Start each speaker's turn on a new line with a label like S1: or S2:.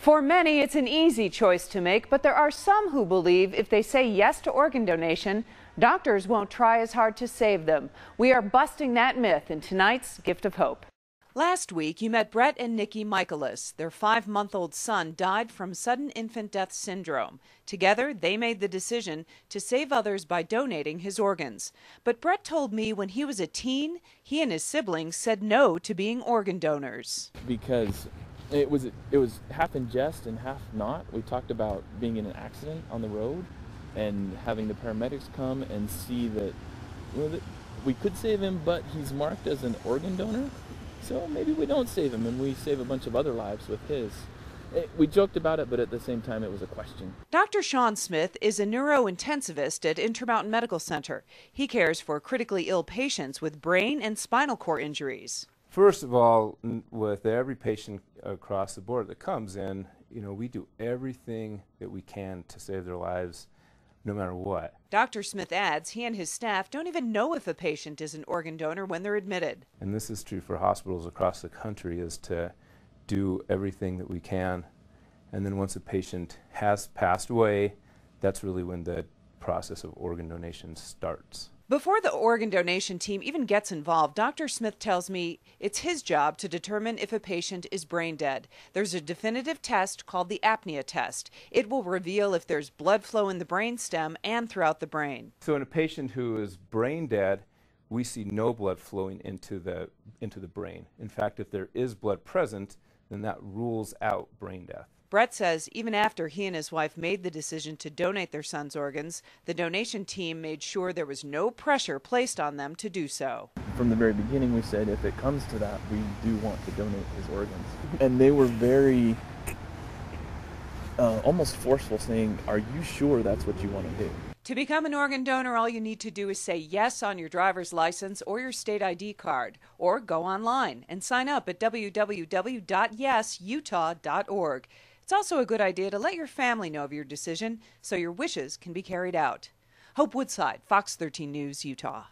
S1: For many, it's an easy choice to make, but there are some who believe if they say yes to organ donation, doctors won't try as hard to save them. We are busting that myth in tonight's Gift of Hope.
S2: Last week, you met Brett and Nikki Michaelis. Their five month old son died from sudden infant death syndrome. Together, they made the decision to save others by donating his organs. But Brett told me when he was a teen, he and his siblings said no to being organ donors.
S3: Because it was it was half in jest and half not. We talked about being in an accident on the road and having the paramedics come and see that, well, we could save him, but he's marked as an organ donor. So maybe we don't save him and we save a bunch of other lives with his. We joked about it, but at the same time, it was a question.
S2: Dr. Shawn Smith is a neurointensivist at Intermountain Medical Center. He cares for critically ill patients with brain and spinal cord injuries.
S4: First of all, with every patient across the board that comes in, you know, we do everything that we can to save their lives no matter what.
S2: Dr. Smith adds he and his staff don't even know if a patient is an organ donor when they're admitted.
S4: And this is true for hospitals across the country is to do everything that we can. And then once a patient has passed away, that's really when the process of organ donation starts.
S2: Before the organ donation team even gets involved, Dr. Smith tells me it's his job to determine if a patient is brain dead. There's a definitive test called the apnea test. It will reveal if there's blood flow in the brain stem and throughout the brain.
S4: So in a patient who is brain dead, we see no blood flowing into the into the brain. In fact, if there is blood present, then that rules out brain death.
S2: Brett says even after he and his wife made the decision to donate their son's organs, the donation team made sure there was no pressure placed on them to do so.
S3: From the very beginning, we said if it comes to that, we do want to donate his organs. And they were very, uh, almost forceful, saying, Are you sure that's what you want to do?
S2: To become an organ donor, all you need to do is say yes on your driver's license or your state ID card, or go online and sign up at www.yesutah.org. It's also a good idea to let your family know of your decision so your wishes can be carried out. Hope Woodside, Fox 13 News, Utah.